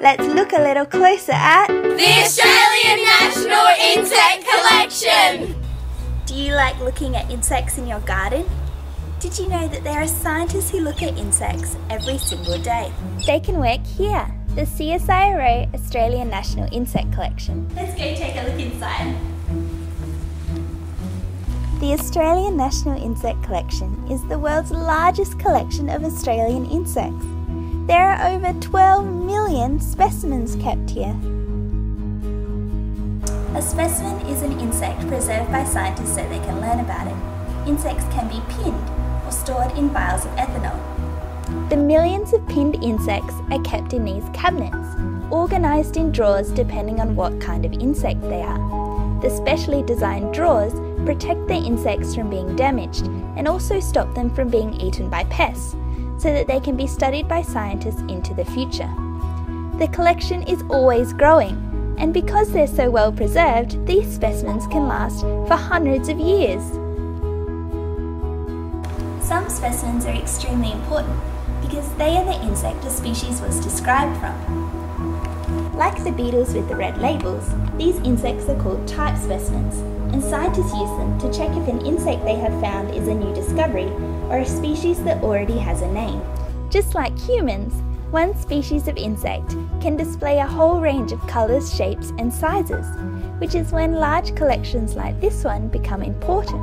Let's look a little closer at the Australian National Insect Collection. Do you like looking at insects in your garden? Did you know that there are scientists who look at insects every single day? They can work here, the CSIRO Australian National Insect Collection. Let's go take a look inside. The Australian National Insect Collection is the world's largest collection of Australian insects. There are over 12 specimens kept here. A specimen is an insect preserved by scientists so they can learn about it. Insects can be pinned or stored in vials of ethanol. The millions of pinned insects are kept in these cabinets, organised in drawers depending on what kind of insect they are. The specially designed drawers protect the insects from being damaged and also stop them from being eaten by pests so that they can be studied by scientists into the future. The collection is always growing, and because they're so well preserved, these specimens can last for hundreds of years. Some specimens are extremely important because they are the insect a species was described from. Like the beetles with the red labels, these insects are called type specimens, and scientists use them to check if an insect they have found is a new discovery or a species that already has a name. Just like humans, one species of insect can display a whole range of colours, shapes and sizes, which is when large collections like this one become important.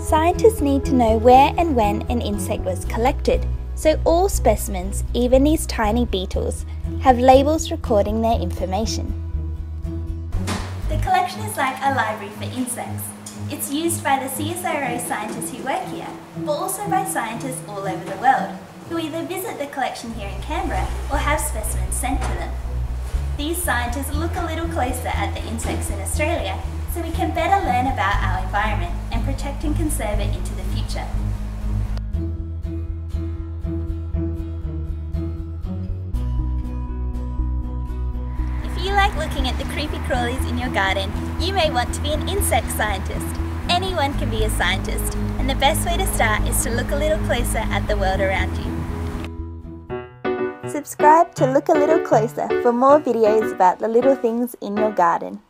Scientists need to know where and when an insect was collected, so all specimens, even these tiny beetles, have labels recording their information. The collection is like a library for insects. It's used by the CSIRO scientists who work here, but also by scientists all over the world, who either visit the collection here in Canberra or have specimens sent to them. These scientists look a little closer at the insects in Australia so we can better learn about our environment and protect and conserve it into the future. If you like looking at the creepy crawlies in your garden, you may want to be an insect scientist. Anyone can be a scientist, and the best way to start is to look a little closer at the world around you. Subscribe to Look a Little Closer for more videos about the little things in your garden.